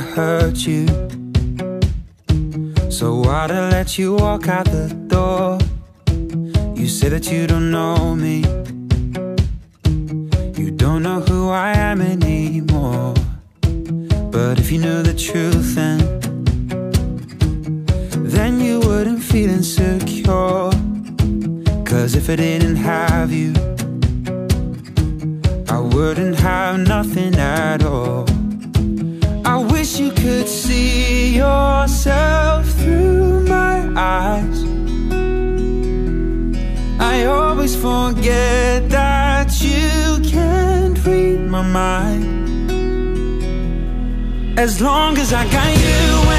hurt you. So why'd I let you walk out the door? You say that you don't know me. You don't know who I am anymore. But if you knew the truth, then then you wouldn't feel insecure. Cause if I didn't have you, I wouldn't have nothing at all. Wish you could see yourself through my eyes. I always forget that you can't read my mind. As long as I got you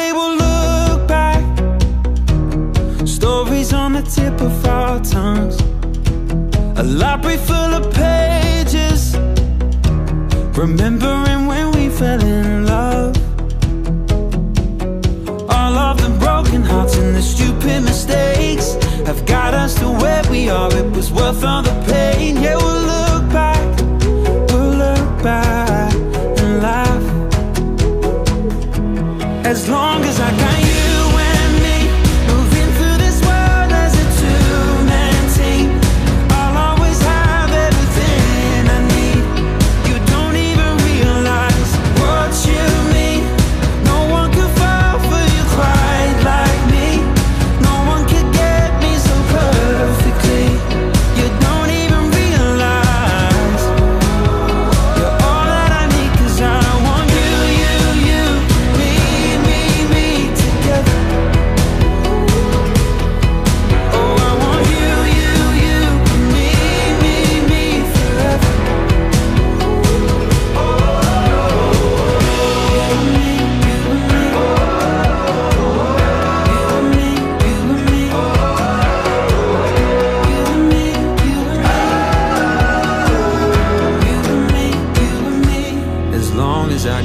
know one day we'll look back. Stories on the tip of our tongues. A library full of pages. Remembering when we fell in love. All of the broken hearts and the stupid mistakes have got us to where we are. It was worth all the pain. Yeah, I got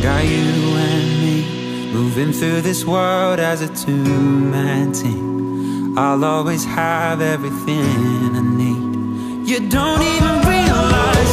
got you and me moving through this world as a two-man team, I'll always have everything I need. You don't even realize.